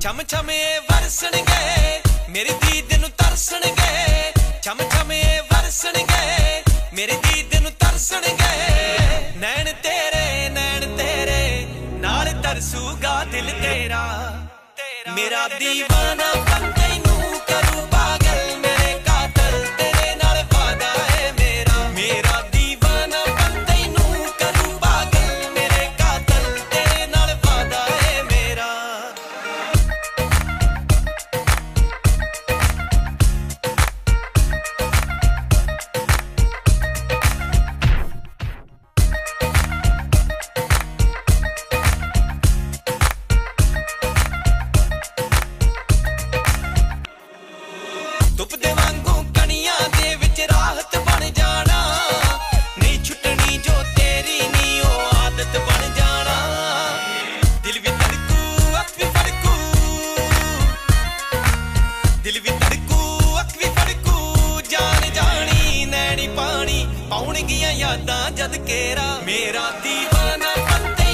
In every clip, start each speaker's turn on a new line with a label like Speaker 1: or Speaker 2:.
Speaker 1: ਛਮ ਛਮੇ ਵਰਸਣਗੇ ਮੇਰੀ ਦੀਦ ਨੂੰ ਤਰਸਣਗੇ। ਛਮ ਛਮੇ ਵਰਸਣਗੇ ਮੇਰੀ ਦੀਦ ਨੂੰ ਤਰਸਣਗੇ। ਨੈਣ ਤੇਰੇ ਨੈਣ ਤੇਰੇ ਨਾਲ ਤਰਸੂਗਾ ਦਿਲ ਤੇਰਾ। ਮੇਰਾ ਦੀਵਾਨਾ ਪਾਉਣਗੀਆਂ ਯਾਦਾਂ ਜਦ ਕੇਰਾ। ਮੇਰਾ ਦੀਵਾਨਾ ਬੰਦੇ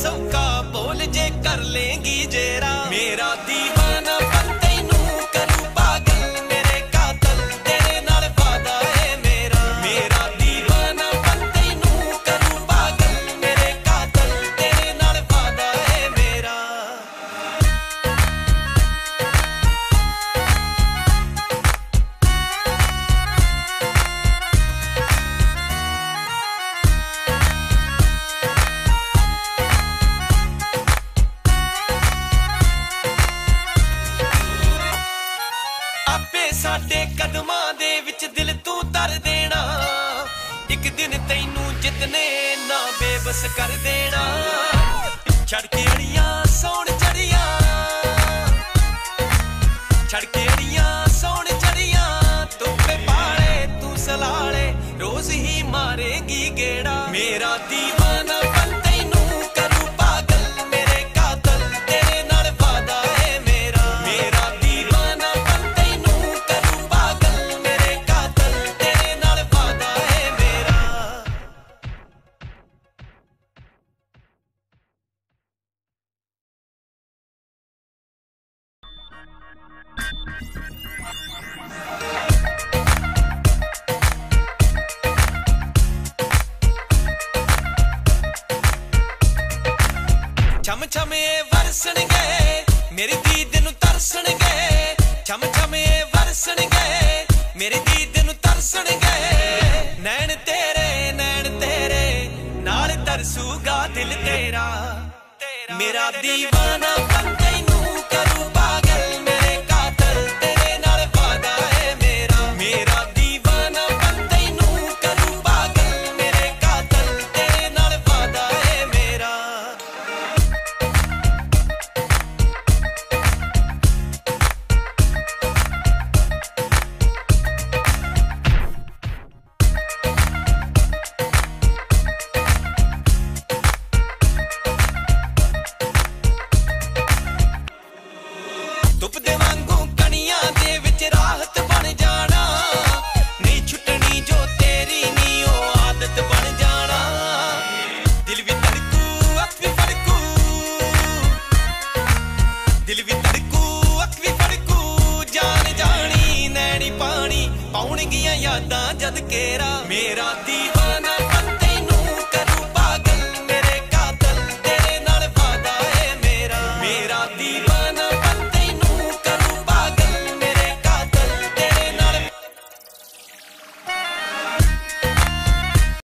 Speaker 1: so cold. ਸਾਡੇ ਕਦਮਾਂ ਦੇ ਵਿੱਚ ਦਿਲ ਤੂੰ ਧਰ ਦੇਣਾ। ਇੱਕ ਦਿਨ ਤੈਨੂੰ ਜਿੱਤਨੇ ਨਾ ਬੇਬਸ ਕਰ ਦੇਣਾ। ਛੜ ਕੇ ਅੜੀਆਂ, ਸੌਣ ਚੜੀਆਂ। ਛੜ ਕੇ ਅੜੀਆਂ, ਸੌਣ ਚੜੀਆਂ। ਧੁੱਪੇ ਪਾਲੇ, ਤੂੰ ਸਲਾਲੇ, ਰੋਜ਼ ਹੀ ਮਾਰੇਗੀ ਗੇੜਾ। ਮੇਰਾ ਦੀਵਾਨਾ ਮੇਰੀ ਦੀਦ ਨੂੰ ਤਰਸਣਗੇ, ਛਮ ਛਮੇ ਵਰਸਣਗੇ, ਮੇਰੀ ਦੀਦ ਨੂੰ ਤਰਸਣਗੇ। ਨੈਣ ਤੇਰੇ ਨੈਣ ਤੇਰੇ, ਨਾਲ ਤਰਸੂਗਾ ਦਿਲ ਤੇਰਾ। ਮੇਰਾ ਦੀਵਾਨਾ ਬੰਦੇ ਪੁਰਾਣੀਆਂ ਯਾਦਾਂ ਜਦ ਕੇਰਾ ਮੇਰਾ دیਵਾਨਾ